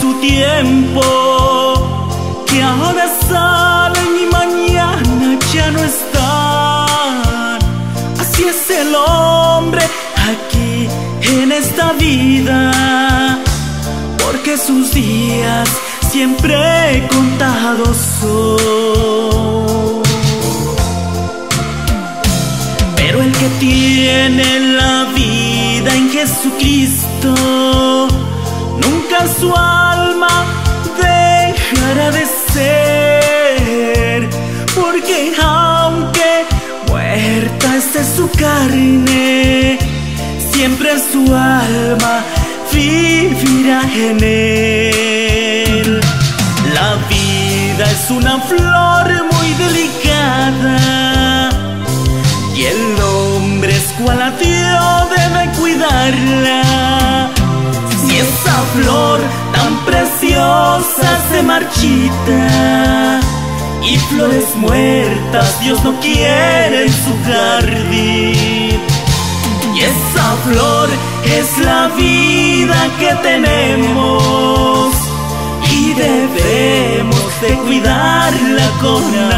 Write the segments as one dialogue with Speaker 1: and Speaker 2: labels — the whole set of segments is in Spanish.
Speaker 1: su tiempo, que ahora salen y mañana ya no están. Así es el hombre aquí en esta vida, porque sus días siempre contados son. Pero el que tiene la vida en Jesucristo, nunca su alma dejará de ser, porque aunque muerta esté su carne, siempre su alma vivirá en él. La vida es una flor muy delicada y el hombre es cual a Dios debe cuidarla. Flor tan preciosa se marchita y flores muertas Dios no quiere en su jardín. Y esa flor es la vida que tenemos y debemos de cuidarla con amor.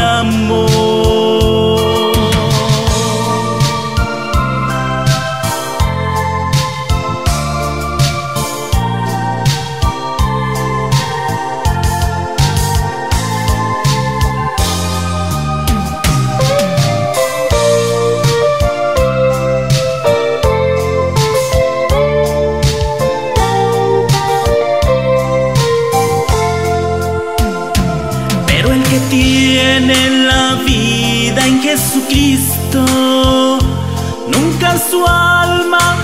Speaker 1: Jesucristo, nunca su alma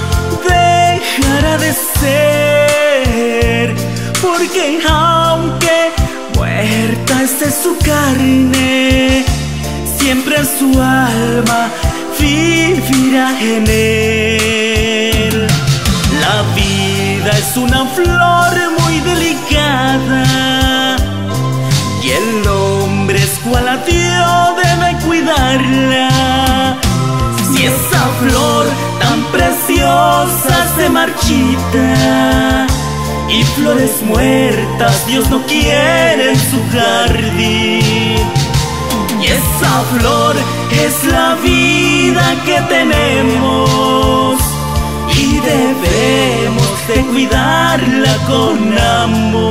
Speaker 1: dejará de ser. Porque aunque muerta esté su carne, siempre su alma vivirá en él. La vida es una flor muy delicada y el hombre es cual a debe Si esa flor tan preciosa se marchita y flores muertas Dios no quiere en su jardín. Y esa flor es la vida que tenemos y debemos de cuidarla con amor.